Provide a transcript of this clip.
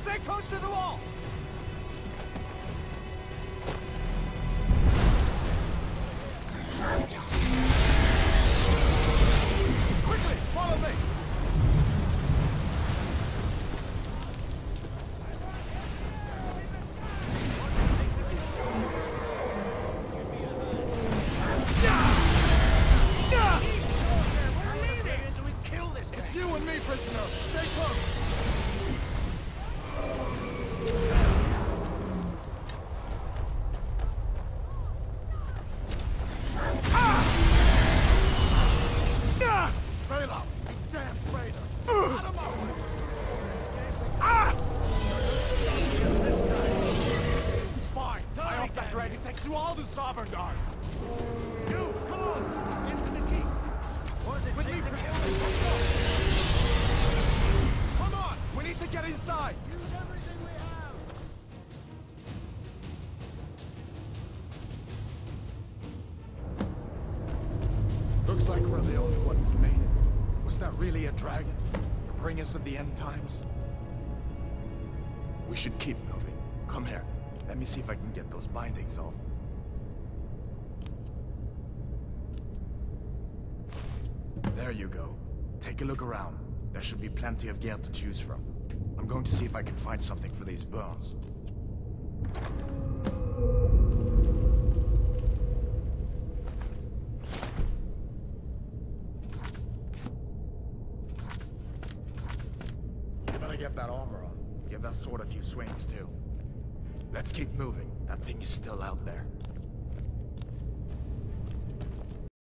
Stay close to the wall! Quickly, follow me! It's you and me, prisoner. Stay close. I hope dragon takes you all to Sovngarde. You, come on! Into the keep! What does it With me, to kill Come on! We need to get inside! Use everything we have! Looks like we're the only ones who made it. Was that really a dragon? To bring us to the end times? We should keep moving. Come here. Let me see if I can get those bindings off. There you go. Take a look around. There should be plenty of gear to choose from. I'm going to see if I can find something for these burns. You better get that armor on. Give that sword a few swings, too. Let's keep moving. That thing is still out there.